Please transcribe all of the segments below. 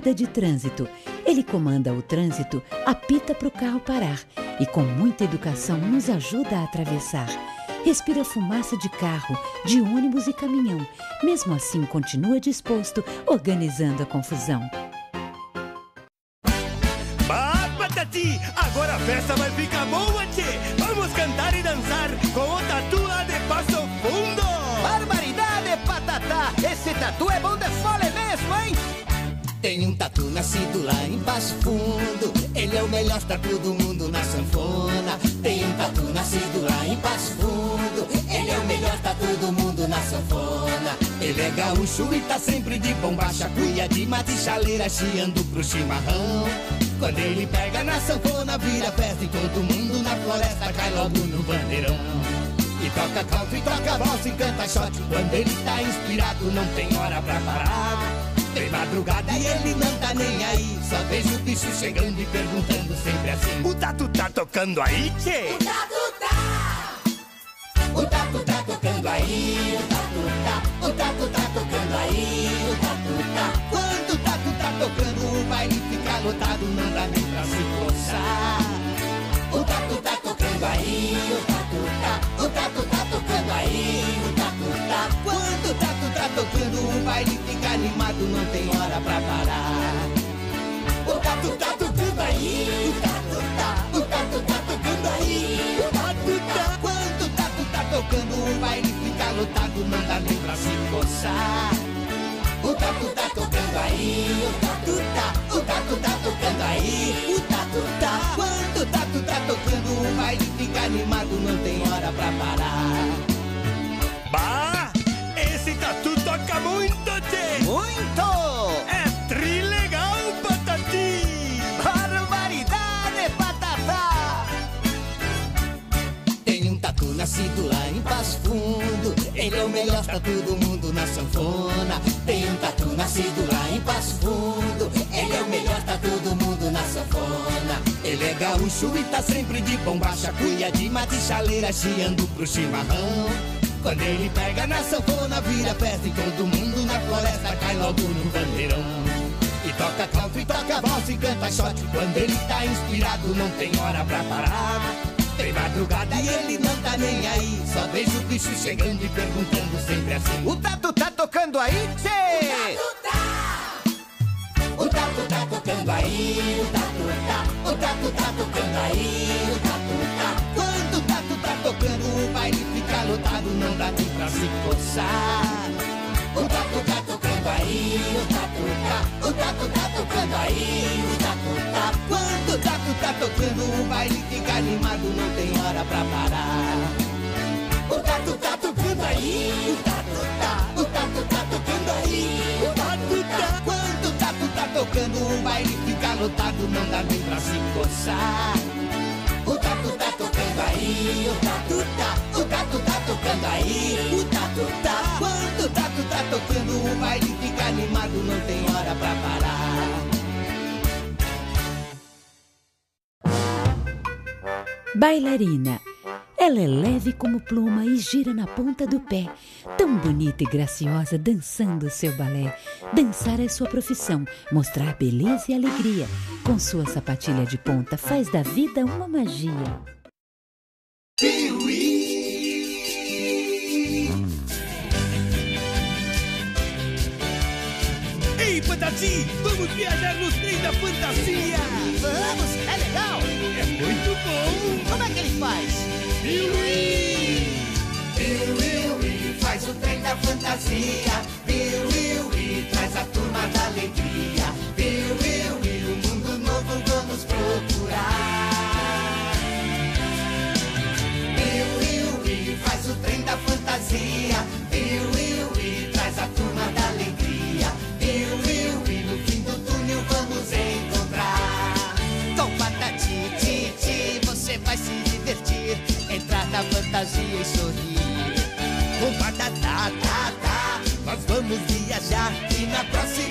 Guarda de trânsito. Ele comanda o trânsito, apita para o carro parar e, com muita educação, nos ajuda a atravessar. Respira fumaça de carro, de ônibus e caminhão. Mesmo assim, continua disposto, organizando a confusão. Bah, Patati! Agora a festa vai ficar boa, tchê! Vamos cantar e dançar com o tatu lá de Passo Fundo! Barbaridade, Patatá! Esse tatu é bom Nascido lá em Passo Fundo. Ele é o melhor tatu do mundo na sanfona. Tem um tatu nascido lá em Passo Fundo. Ele é o melhor tatu do mundo na sanfona. Ele é gaúcho e tá sempre de bombacha, cuia de mate chaleira, chiando pro chimarrão. Quando ele pega na sanfona, vira festa e todo mundo na floresta cai logo no bandeirão. E toca country, e toca valsa e canta shot. Quando ele tá inspirado, não tem hora pra parar. Tem madrugada e ele não tá nem aí. Só vejo o bicho chegando e perguntando sempre assim: O tatu tá tocando aí, tchê? O tatu tá, o tatu tá tocando aí, o tatu tá, o tatu tá tocando aí, o tatu tá. Quando o tatu tá tocando, o baile fica lotado, não dá nem pra se coçar. O tatu tá tocando aí, o tatu tá, o tatu tá O tatu tá tocando, o baile fica animado, não tem hora pra parar. O tatu tá tocando aí, o tatu tá, o tatu tá tocando aí, o tatu tá. Quando o tatu tá tocando, o baile fica lotado, não dá nem pra se coçar. O tatu tá tocando aí, o tatu tá, o tatu tá tocando aí, o tatu tá. Quando o tatu tá tocando, o baile fica animado, não tem hora pra parar. Bah! Toca muito, tchê! Muito! É trilegal, Patati! Barbaridade, Patatá! Tem um tatu nascido lá em Passo Fundo. Ele é o melhor tatu do mundo na sanfona. Tem um tatu nascido lá em Passo Fundo. Ele é o melhor tatu do mundo na sanfona. Ele é gaúcho e tá sempre de bombacha, cuia de mate e chaleira, chiando pro chimarrão. Quando ele pega na sanfona, vira festa e todo mundo na floresta cai logo no bandeirão. E toca country, toca voz e canta shot. Quando ele tá inspirado, não tem hora pra parar. Tem madrugada e ele não tá nem aí. Só vejo o bicho chegando e perguntando sempre assim: O Tato tá tocando aí, tchê? O Tato tá! O Tato tá tocando aí, o Tato tá. O Tato tá tocando aí, o Tato tá. Quando o Tato tá tocando, o baile fica lotado, não dá nem pra se. O Tato tá tocando aí, o Tato tá. O Tato tá tocando aí, o Tato tá. Quando o Tato tá tocando, o baile fica animado, não tem hora pra parar. O Tato tá tocando aí, o Tato tá. O Tato tá tocando aí, o Tato tá. Quando o Tato tá tocando, o baile fica lotado, não dá nem pra se coçar. O Tato tá tocando aí, o Tato tá. O Tato tá tocando aí, o Tato tá. Quando o Tato tá tocando, o baile fica animado, não tem hora pra parar. Bailarina. Ela é leve como pluma e gira na ponta do pé. Tão bonita e graciosa dançando seu balé. Dançar é sua profissão, mostrar beleza e alegria. Com sua sapatilha de ponta, faz da vida uma magia. Patati, vamos viajar no trem da fantasia! Vamos, é legal! É muito bom! Como é que ele faz? Piuí! Piuí, faz o trem da fantasia. Piuí, traz a turma da alegria. Piuí, o mundo novo vamos procurar. Piuí, faz o trem da fantasia. Na fantasia e sorrir. Com patatá, tá, tá, nós vamos viajar e na próxima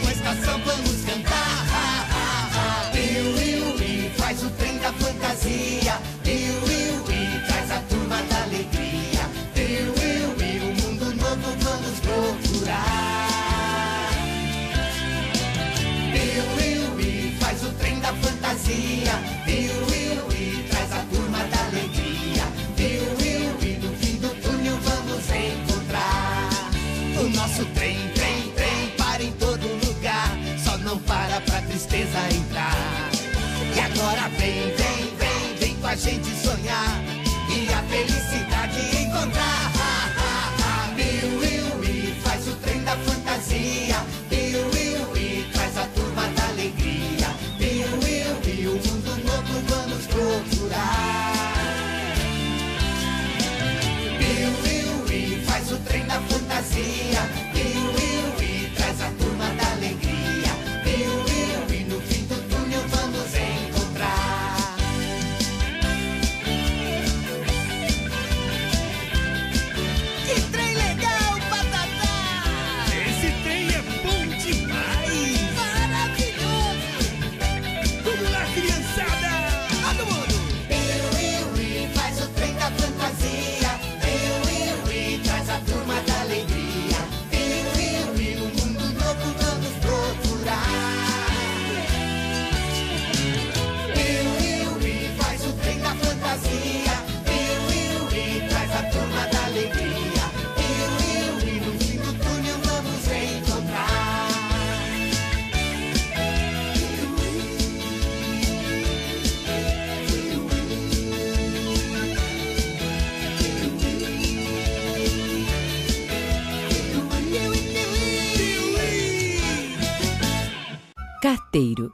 Carteiro.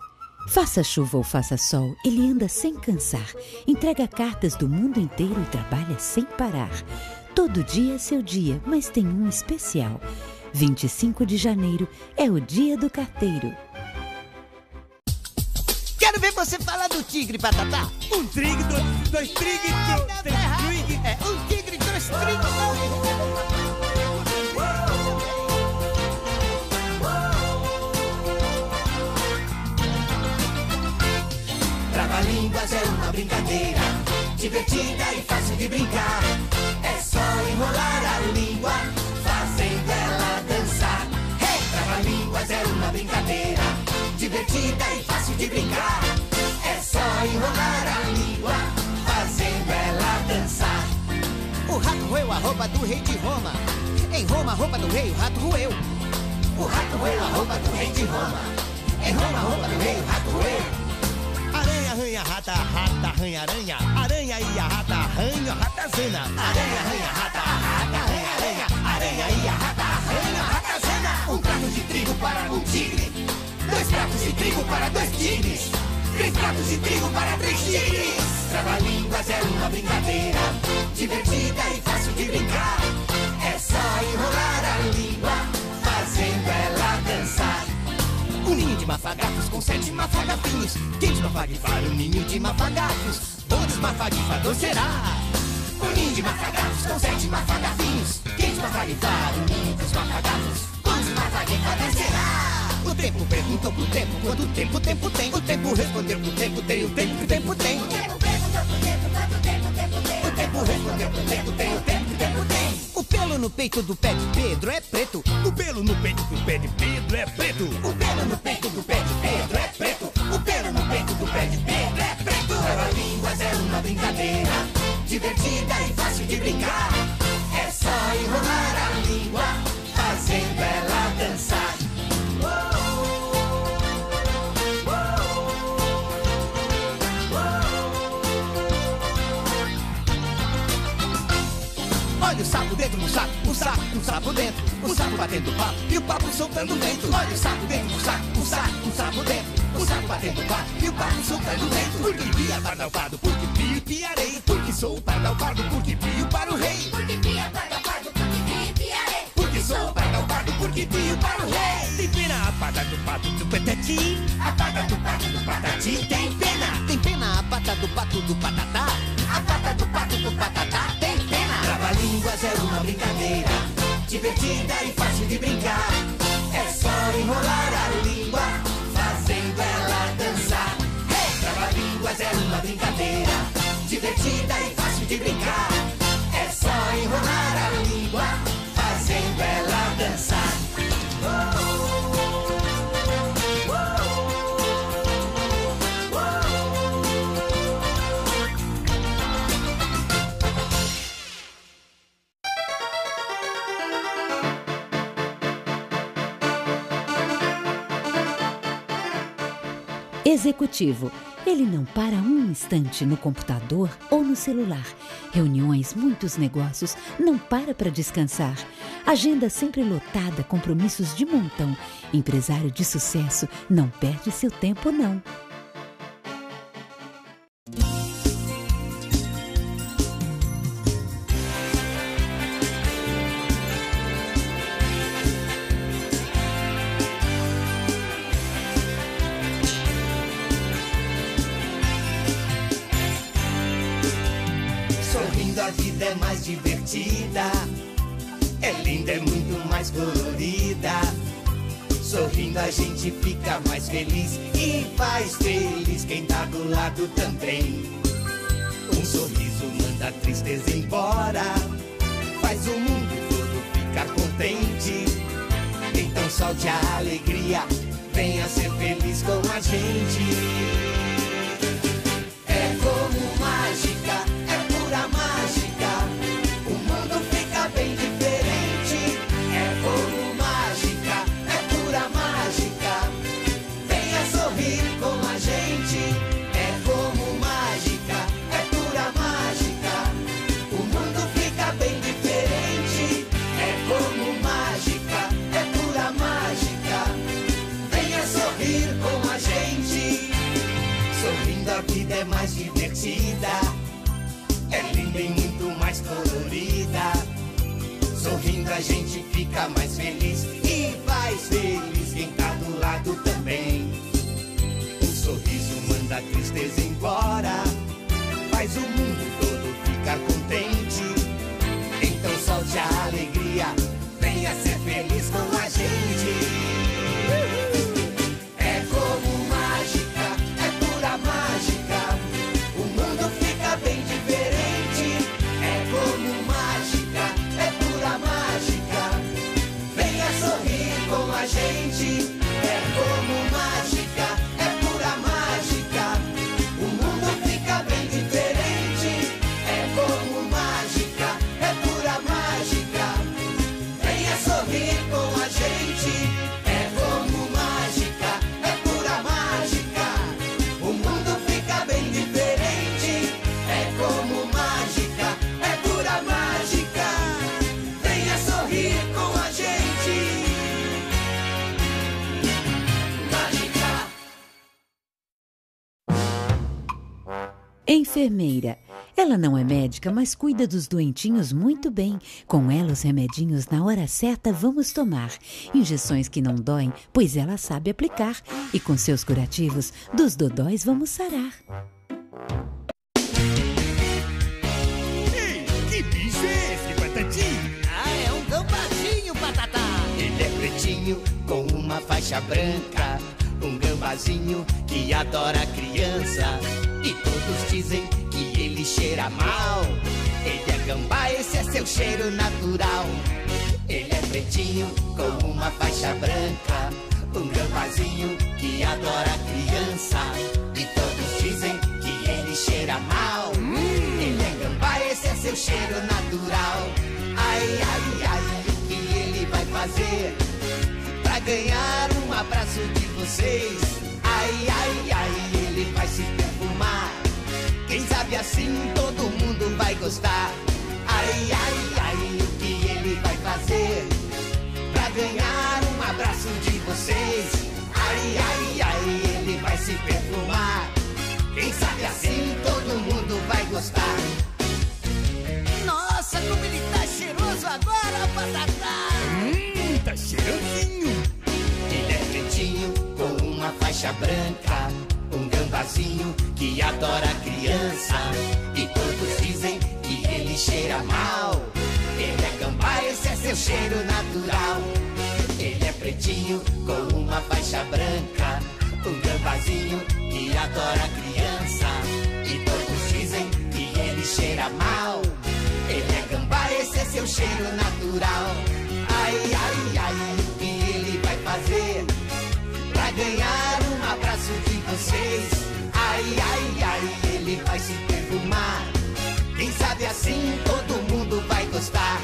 Faça chuva ou faça sol, ele anda sem cansar, entrega cartas do mundo inteiro e trabalha sem parar. Todo dia é seu dia, mas tem um especial. 25 de janeiro é o dia do carteiro. Quero ver você falar do tigre, Patatá! Um trig, dois, dois tá três trig. É um tigre, dois trigos. línguas é uma brincadeira divertida e fácil de brincar. É só enrolar a língua, fazendo ela dançar. Hey! Trava-línguas é uma brincadeira divertida e fácil de brincar. É só enrolar a língua, fazendo ela dançar. O rato roeu a roupa do rei de Roma. Em Roma, a roupa do rei, o rato roeu. O rato roeu a roupa do rei de Roma. Em Roma, a roupa do rei, o rato roeu. Arranha, rata, rata, arranha, aranha. Aranha e a rata, arranha, ratazana. Aranha, arranha, rata, rata, arranha, aranha. Aranha e a rata, arranha, ratazana. Um prato de trigo para um tigre. Dois pratos de trigo para dois tigres. Três pratos de trigo para três tigres. Trava-línguas é uma brincadeira. Divertida e fácil de brincar. É só enrolar a língua, Um ninho de mafagafos com sete mafagafinhos. Quem desmafagifar o ninho de mafagafos? Bom desmafagifador será. Um ninho de mafagafos com sete mafagafinhos. Quem desmafagifar o ninho dos mafagafos? Bom desmafagifador será. O tempo perguntou pro tempo quanto tempo tempo tem. O tempo respondeu pro tempo tem o tempo que o tempo tem. O tempo perguntou pro tempo quanto tempo tempo tem. O tempo respondeu pro tempo tem o tempo tem. O pelo no peito do pé de Pedro é preto. O pelo no peito do pé de Pedro é preto. O pelo no peito do pé de Pedro é preto. O pelo no peito do pé de Pedro é preto. Trava-línguas é uma brincadeira. Divertida e fácil de brincar. Sapo dentro. O sapo batendo papo e o papo soltando vento. Olha o sapo dentro do saco, o com o sapo dentro. O sapo batendo papo e o papo soltando vento. Porque pia pardalpado, porque pio piarei. Porque sou pardalpado, porque pio para o rei. Porque pia para pardo, porque pia piarei. Porque sou pardalpado, porque pio para o rei. Tem pena a pata do pato do patati. A pata do pato do patati tem pena. Tem pena a pata do pato do patatá. A pata do pato do patatá tem pena. Trava-línguas é uma brincadeira, divertida e fácil de brincar. É só enrolar a língua, fazendo ela dançar. Hey! Trava-línguas é uma brincadeira, divertida e fácil de brincar. É só enrolar a língua, fazendo ela dançar. Executivo. Ele não para um instante no computador ou no celular. Reuniões, muitos negócios, não para para descansar. Agenda sempre lotada, compromissos de montão. Empresário de sucesso não perde seu tempo, não. Enfermeira. Ela não é médica, mas cuida dos doentinhos muito bem. Com ela, os remedinhos na hora certa vamos tomar. Injeções que não doem, pois ela sabe aplicar. E com seus curativos, dos dodóis vamos sarar. Ei, que bicho é esse, Patati? Ah, é um gambazinho, Patatá. Ele é pretinho com uma faixa branca. Um gambazinho que adora criança. E todos dizem que ele cheira mal. Ele é gambá, esse é seu cheiro natural. Ele é pretinho com uma faixa branca. Um gambazinho que adora criança. E todos dizem que ele cheira mal. Ele é gambá, esse é seu cheiro natural. Ai, ai, ai, o que ele vai fazer pra ganhar um abraço de vocês? Ai, ai, ai, ele vai se perfumar. Quem sabe assim todo mundo vai gostar. Ai, ai, ai, o que ele vai fazer pra ganhar um branca, um gambazinho que adora criança. E todos dizem que ele cheira mal. Ele é gambá, esse é seu cheiro natural. Ele é pretinho com uma faixa branca, um gambazinho que adora criança. E todos dizem que ele cheira mal. Ele é gambá, esse é seu cheiro natural. Ai, ai, ai, o que ele vai fazer pra ganhar vocês? Ai, ai, ai, ele vai se perfumar. Quem sabe assim todo mundo vai gostar.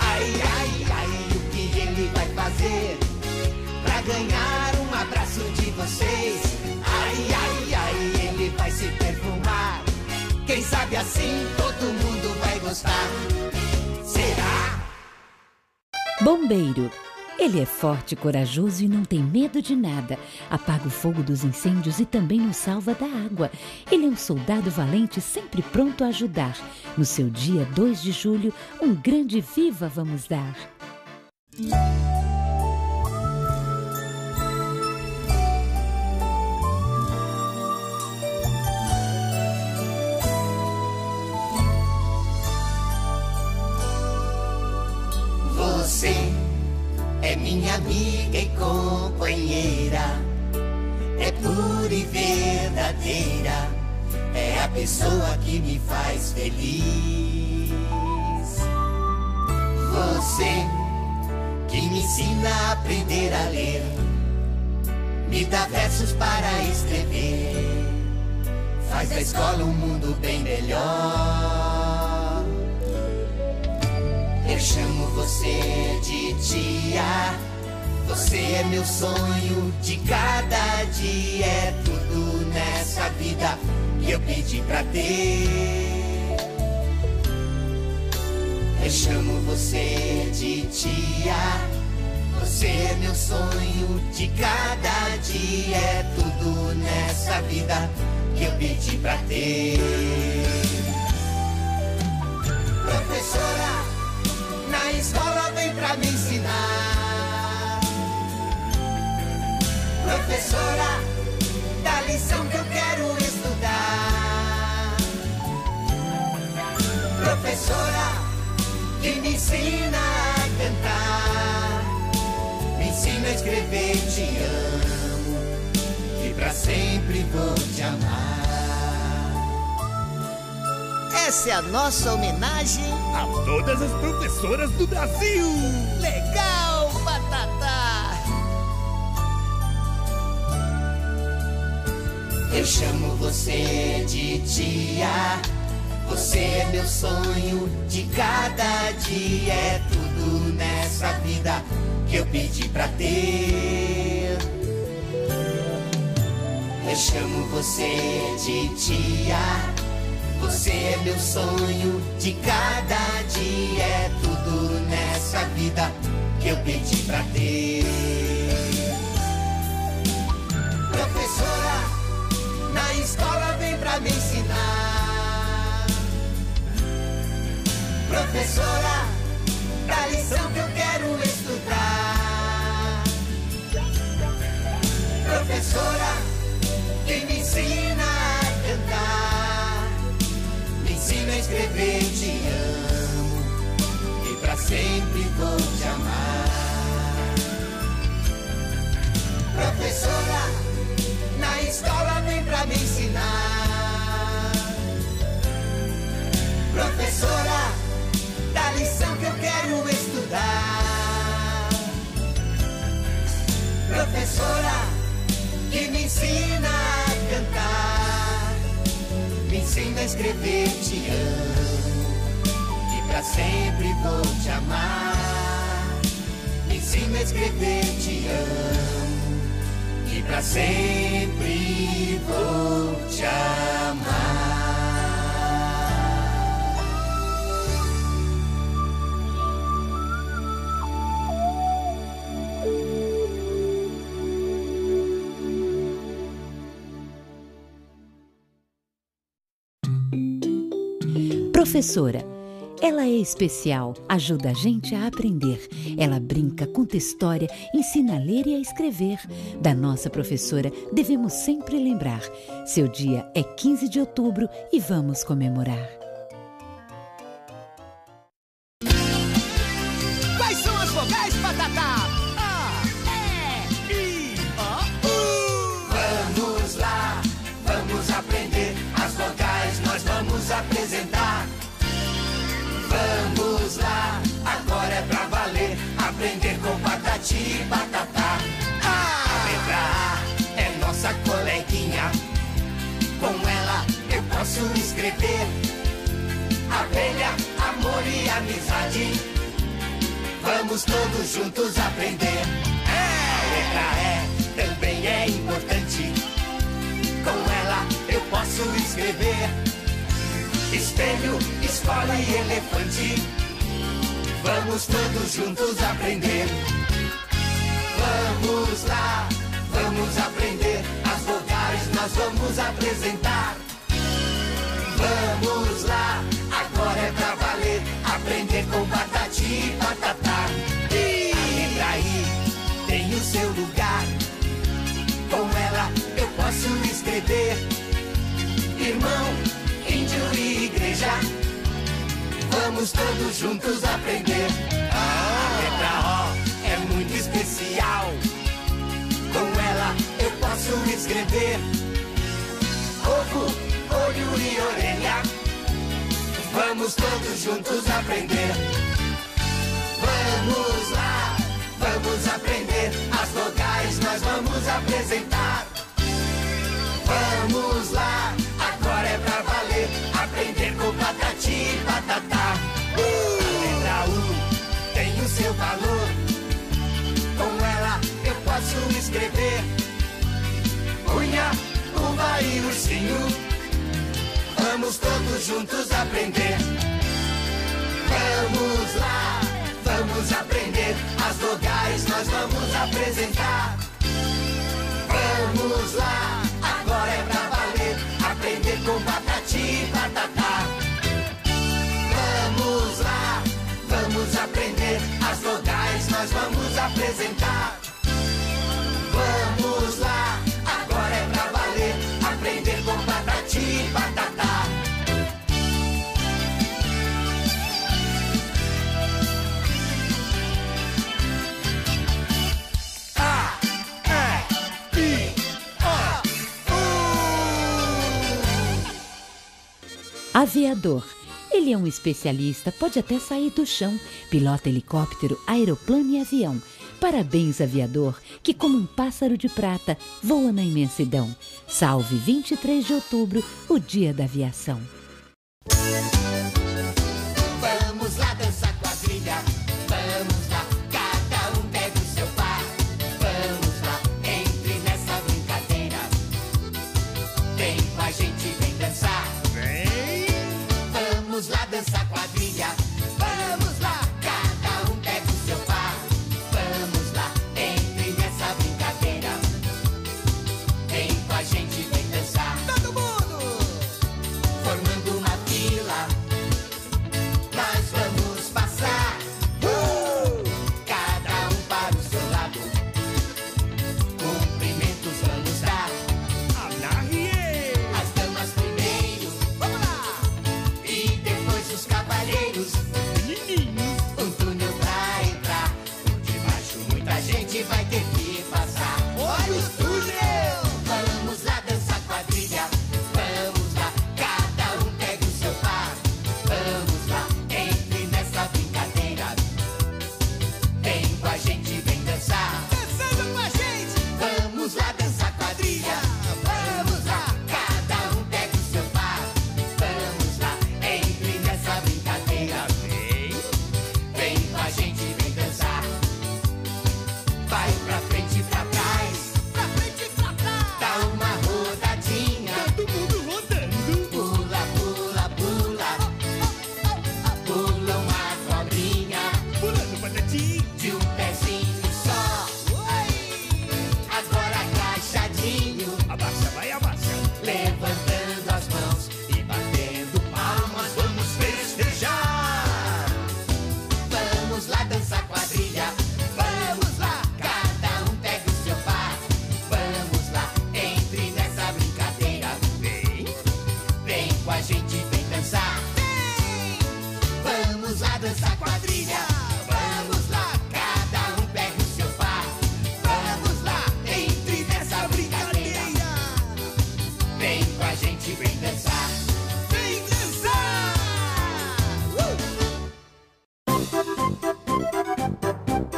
Ai, ai, ai, o que ele vai fazer pra ganhar um abraço de vocês? Ai, ai, ai, ele vai se perfumar. Quem sabe assim todo mundo vai gostar. Será? Bombeiro. Ele é forte, corajoso e não tem medo de nada. Apaga o fogo dos incêndios e também nos salva da água. Ele é um soldado valente, sempre pronto a ajudar. No seu dia 2 de julho, um grande viva vamos dar. Pura e verdadeira. É a pessoa que me faz feliz. Você que me ensina a aprender a ler. Me dá versos para escrever. Faz da escola um mundo bem melhor. Eu chamo você de tia. Você é meu sonho de cada dia. É tudo nessa vida que eu pedi pra ter. Eu chamo você de tia. Você é meu sonho de cada dia. É tudo nessa vida que eu pedi pra ter. Professora, que me ensina a cantar. Me ensina a escrever, te amo. E pra sempre vou te amar. Essa é a nossa homenagem. A todas as professoras do Brasil. Legal, Batata! Eu chamo você de tia. Você é meu sonho de cada dia. É tudo nessa vida que eu pedi pra ter. Eu chamo você de tia. Você é meu sonho de cada dia. É tudo nessa vida que eu pedi pra ter. Professora, na escola vem pra me ensinar. Professora, da lição que eu quero estudar. Professora, que me ensina a cantar. Me ensina a escrever, te amo. E pra sempre vou te amar. Professora, na escola vem pra me ensinar. Professora, lição que eu quero estudar. Professora, que me ensina a cantar. Me ensina a escrever, te amo. E pra sempre vou te amar. Me ensina a escrever, te amo. E pra sempre vou te amar. Professora. Ela é especial, ajuda a gente a aprender. Ela brinca, conta história, ensina a ler e a escrever. Da nossa professora, devemos sempre lembrar. Seu dia é 15 de outubro e vamos comemorar. Escola e elefante. Vamos todos juntos aprender. Vamos lá, vamos aprender. As vogais nós vamos apresentar. Vamos lá, agora é pra valer. Aprender com patati e patatá. E a letra tem o seu lugar. Com ela eu posso escrever. Irmão, índio e igreja. Vamos todos juntos aprender. A letra O é muito especial. Com ela eu posso escrever. Ovo, olho e orelha. Vamos todos juntos aprender. Vamos lá, vamos aprender. As vogais nós vamos apresentar. Vamos lá, escrever. Unha, uva e ursinho. Vamos todos juntos aprender. Vamos lá, vamos aprender. As vogais nós vamos apresentar. Vamos lá, agora é pra valer. Aprender com patati e patatá. Vamos lá, vamos aprender. As vogais nós vamos apresentar. Aviador. Ele é um especialista, pode até sair do chão. Pilota helicóptero, aeroplano e avião. Parabéns, aviador, que como um pássaro de prata voa na imensidão. Salve 23 de outubro, o dia da aviação.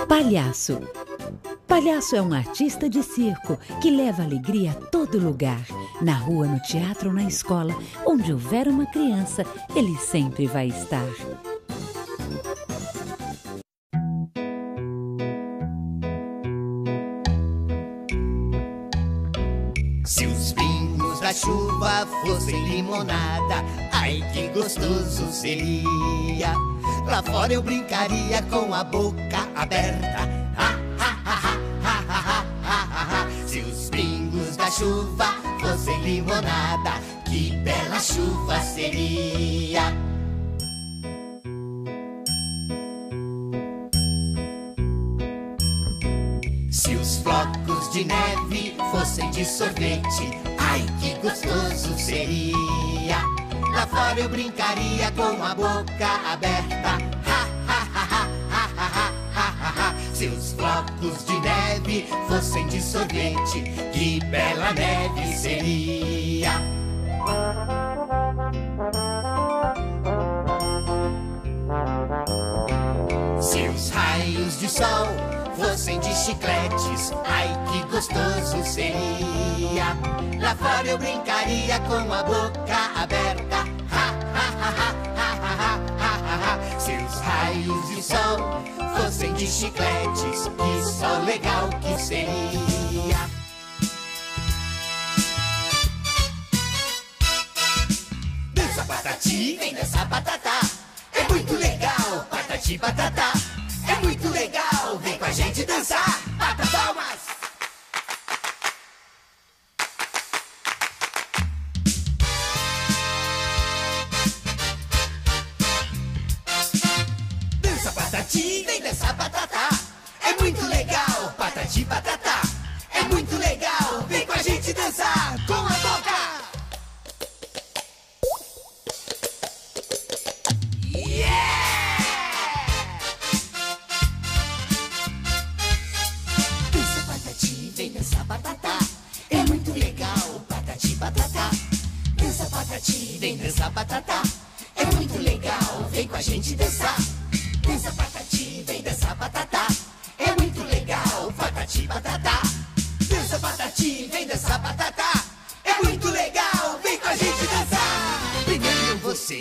Palhaço. Palhaço é um artista de circo que leva alegria a todo lugar. Na rua, no teatro ou na escola, onde houver uma criança, ele sempre vai estar. Se os pingos da chuva fossem limonada, Ai que gostoso seria. Lá fora eu brincaria com a boca aberta. Se os pingos da chuva fossem limonada, que bela chuva seria. Se os flocos de neve fossem de sorvete, ai que gostoso seria! lá fora eu brincaria com a boca aberta. Ha, ha, ha, ha, ha, ha, ha, ha. Se os flocos de neve fossem de sorvete, que bela neve seria. Se os raios de sol fossem de chicletes, ai que gostoso seria. Lá fora eu brincaria com a boca aberta. Raios de sol fossem de chicletes, que sol legal que seria. Dança patati, vem dançar batata. É muito legal, patati patata. É muito legal, vem com a gente dançar.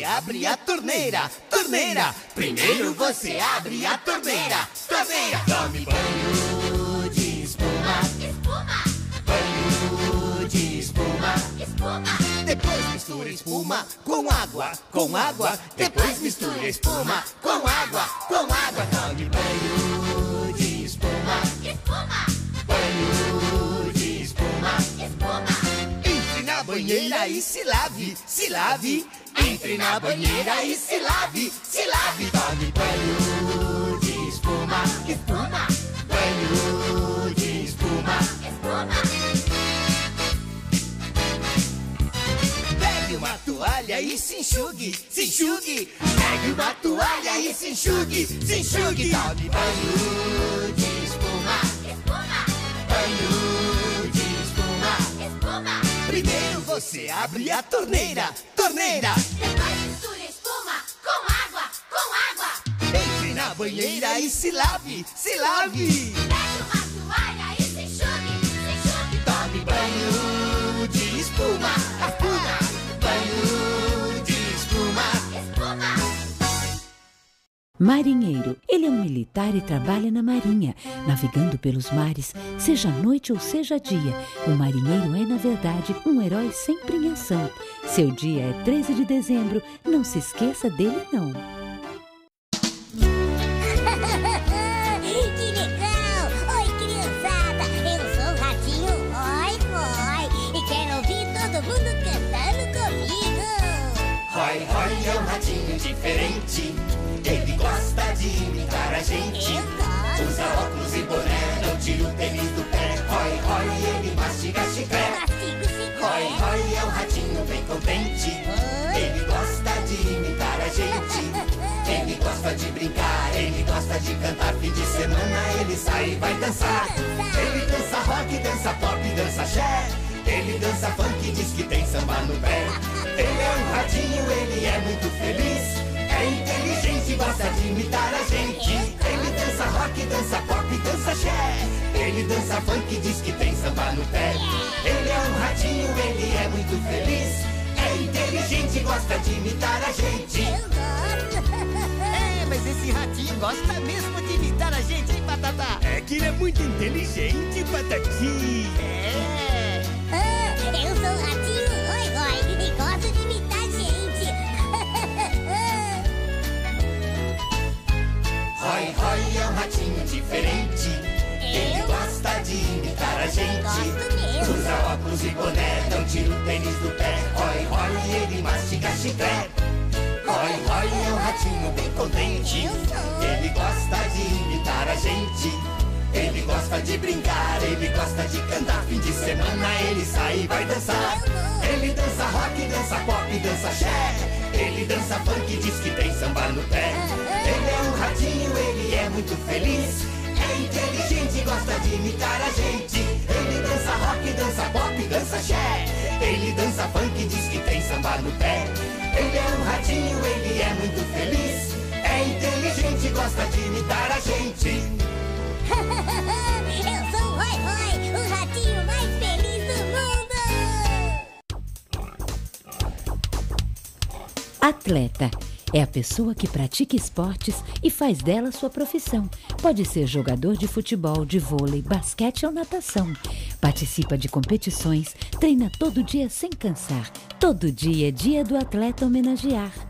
Abre a torneira, torneira. Primeiro você abre a torneira, torneira. Tome banho de espuma, Espuma, banho de espuma. espuma, Depois mistura espuma com água, com água. Depois mistura espuma com água, com água. Tome banho de espuma, espuma, banho banheira e se lave, se lave. Entre na banheira e se lave, se lave. Tome banho de espuma, espuma, banho de espuma. espuma, Pegue uma toalha e se enxugue, se enxugue. Pegue uma toalha e se enxugue, se enxugue. Tome banho de espuma, Espuma, banho. Primeiro você abre a torneira, torneira. Depois mistura espuma com água, com água. Entre na banheira e se lave, se lave. Marinheiro. Ele é um militar e trabalha na marinha, navegando pelos mares, seja noite ou seja dia. O marinheiro é, na verdade, um herói sempre em ação. Seu dia é 13 de dezembro. Não se esqueça dele, não. que legal! Oi, criançada! Eu sou o Ratinho Oi, Oi! E quero ouvir todo mundo cantando comigo! Roy, Roy é um ratinho diferente. Gosta de brincar, ele gosta de cantar. Fim de semana ele sai e vai dançar. Ele dança rock, dança pop, dança axé. Ele dança funk, diz que tem samba no pé. Ele é um ratinho, ele é muito feliz. É inteligente, gosta de imitar a gente. Ele dança rock, dança pop, dança axé. Ele dança funk, diz que tem samba no pé. Ele é um ratinho, ele é muito feliz. É inteligente, gosta de imitar a gente. Eu gosto! Mas esse ratinho gosta mesmo de imitar a gente, hein, Batata? É que ele é muito inteligente, Patati. É. Ah, eu sou o Ratinho Oi, Oi! E gosto de imitar gente! Roy, Roy é um ratinho diferente. Ele Eu? gosta de imitar a gente. Gosto mesmo. Usa óculos e boné, não tira o tênis do pé. Roy, Roy, ele mastiga chiclete. Roy, Roy é um ratinho bem contente. Ele gosta de imitar a gente. Ele gosta de brincar, ele gosta de cantar. Fim de semana ele sai e vai dançar. Ele dança rock, dança pop, dança axé. Ele dança funk, diz que tem samba no pé. Ele é um ratinho, ele é muito feliz. É inteligente, gosta de imitar a gente. Ele dança rock, dança pop, dança axé. Ele dança funk, diz que tem samba no pé. Ele é um ratinho, ele é muito feliz. É inteligente, gosta de imitar a gente. Eu sou o Oi, Oi! O ratinho mais feliz do mundo! Atleta é a pessoa que pratica esportes e faz dela sua profissão. Pode ser jogador de futebol, de vôlei, basquete ou natação. Participa de competições, treina todo dia sem cansar. Todo dia é dia do atleta homenagear.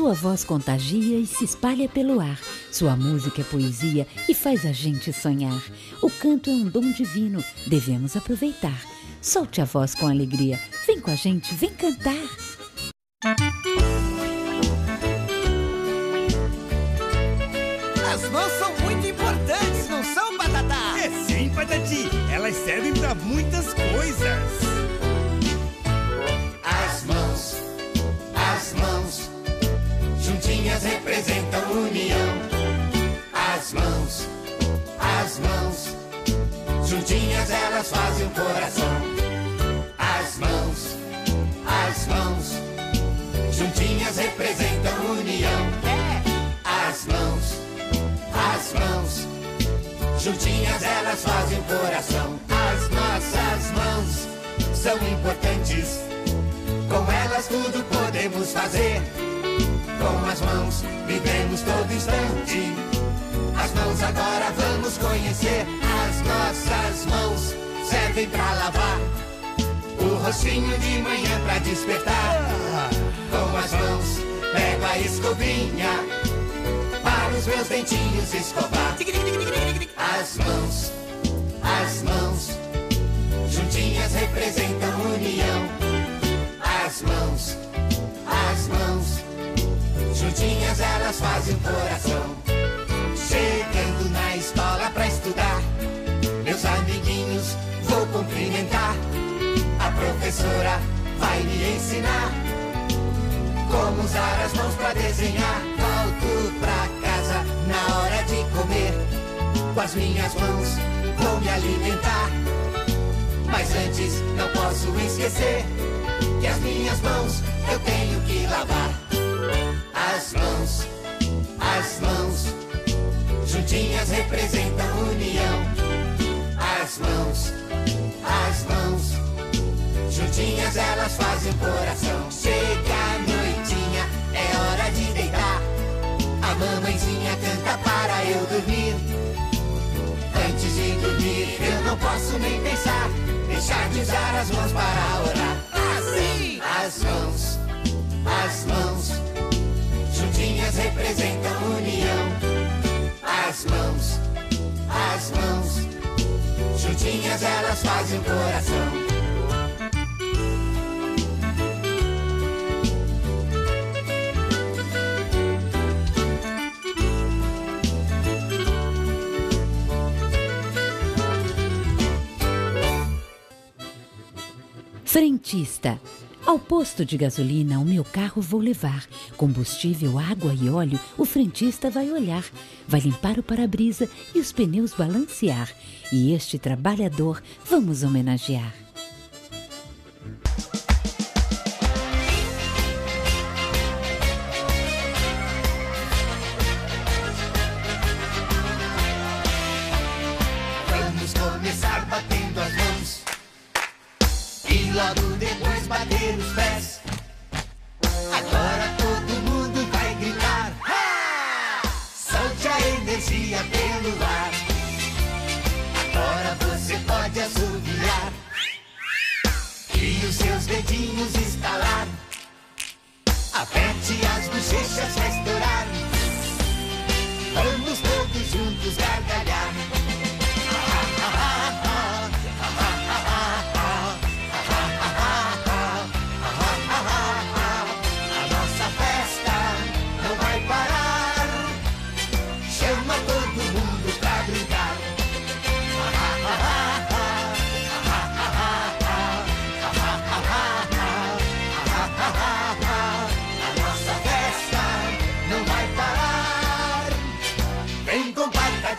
Sua voz contagia e se espalha pelo ar. Sua música é poesia e faz a gente sonhar. O canto é um dom divino, devemos aproveitar. Solte a voz com alegria. Vem com a gente, vem cantar. As mãos são muito importantes, não são, Batatá? É sim, Patati. Elas servem pra muitas coisas. Juntinhas representam união. As mãos, as mãos, juntinhas elas fazem um coração. As mãos, as mãos, juntinhas representam união. As mãos, as mãos, juntinhas elas fazem um coração. As nossas mãos são importantes. Com elas tudo podemos fazer. Com as mãos vivemos todo instante. As mãos agora vamos conhecer. As nossas mãos servem pra lavar. O rostinho de manhã pra despertar. Com as mãos pego a escovinha. Para os meus dentinhos escovar. As mãos, as mãos, juntinhas representam união. As mãos, as mãos, juntinhas elas fazem coração. Chegando na escola pra estudar, meus amiguinhos vou cumprimentar. A professora vai me ensinar como usar as mãos pra desenhar. Volto pra casa na hora de comer. Com as minhas mãos vou me alimentar. Mas antes não posso esquecer que as minhas mãos eu tenho que lavar. As mãos, as mãos, juntinhas representam união. As mãos, as mãos, juntinhas elas fazem coração. Chega a noitinha, é hora de deitar. A mamãezinha canta para eu dormir. Antes de dormir, eu não posso nem pensar. Deixar de usar as mãos para orar. Assim, as mãos, as mãos, juntinhas representam união. As mãos, as mãos, juntinhas elas fazem um coração. Frentista. Ao posto de gasolina, o meu carro vou levar. Combustível, água e óleo, o frentista vai olhar. Vai limpar o para-brisa e os pneus balancear. E este trabalhador vamos homenagear.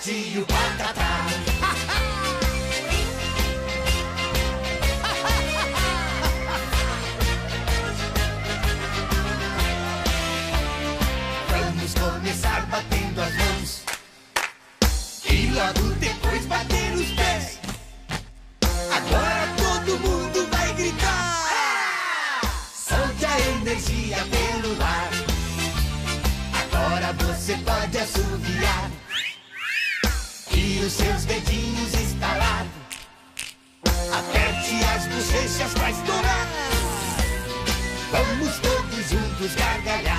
O patatá. Os seus dedinhos estalar. Aperte as bochechas pra estourar. Vamos todos juntos gargalhar.